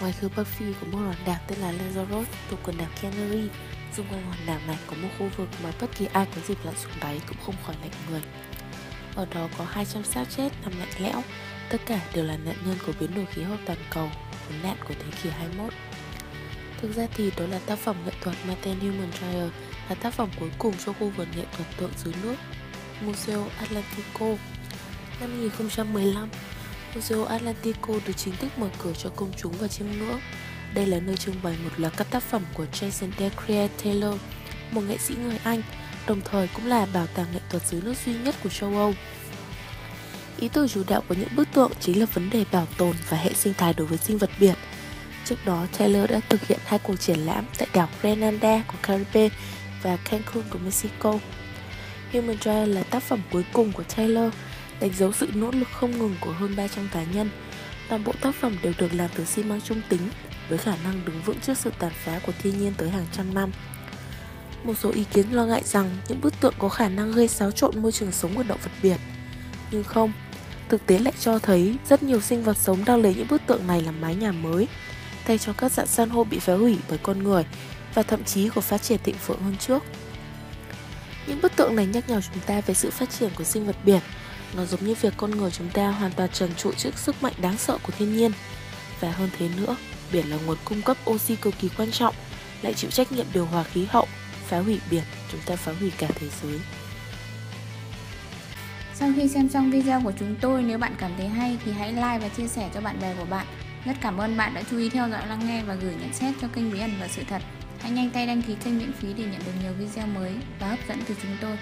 Ngoài khơi Bắc Phi có một hòn đảo tên là Lanzarote thuộc quần đảo Canary. Xung quanh hòn đảo này có một khu vực mà bất kỳ ai có dịp lặn xuống đáy cũng không khỏi lạnh người. Ở đó có 200 xác chết nằm lạnh lẽo, tất cả đều là nạn nhân của biến đổi khí hậu toàn cầu, vấn nạn của thế kỷ 21. Thực ra thì đó là tác phẩm nghệ thuật Martin Human Trial là tác phẩm cuối cùng cho khu vườn nghệ thuật tượng dưới nước Museo Atlantico. Năm 2015, Museo Atlantico được chính thức mở cửa cho công chúng và chiêm ngưỡng. Đây là nơi trưng bày một loạt các tác phẩm của Jason Decrea Taylor, một nghệ sĩ người Anh, đồng thời cũng là bảo tàng nghệ thuật dưới nước duy nhất của châu Âu. Ý tưởng chủ đạo của những bức tượng chính là vấn đề bảo tồn và hệ sinh thái đối với sinh vật biển. Trước đó, Taylor đã thực hiện hai cuộc triển lãm tại đảo Grenada của Caribe và Cancun của Mexico. Human Trial là tác phẩm cuối cùng của Taylor, đánh dấu sự nỗ lực không ngừng của hơn 300 cá nhân. Toàn bộ tác phẩm đều được làm từ xi măng trung tính, với khả năng đứng vững trước sự tàn phá của thiên nhiên tới hàng trăm năm. Một số ý kiến lo ngại rằng những bức tượng có khả năng gây xáo trộn môi trường sống của động vật biển. Nhưng không, thực tế lại cho thấy rất nhiều sinh vật sống đang lấy những bức tượng này làm mái nhà mới, thay cho các dạng san hô bị phá hủy bởi con người và thậm chí còn phát triển thịnh vượng hơn trước. Những bức tượng này nhắc nhở chúng ta về sự phát triển của sinh vật biển. Nó giống như việc con người chúng ta hoàn toàn trần trụi trước sức mạnh đáng sợ của thiên nhiên. Và hơn thế nữa, biển là nguồn cung cấp oxy cực kỳ quan trọng, lại chịu trách nhiệm điều hòa khí hậu. Phá hủy biển, chúng ta phá hủy cả thế giới. Sau khi xem xong video của chúng tôi, nếu bạn cảm thấy hay thì hãy like và chia sẻ cho bạn bè của bạn. Rất cảm ơn bạn đã chú ý theo dõi lắng nghe và gửi nhận xét cho kênh Bí ẩn và sự thật. Hãy nhanh tay đăng ký kênh miễn phí để nhận được nhiều video mới và hấp dẫn từ chúng tôi.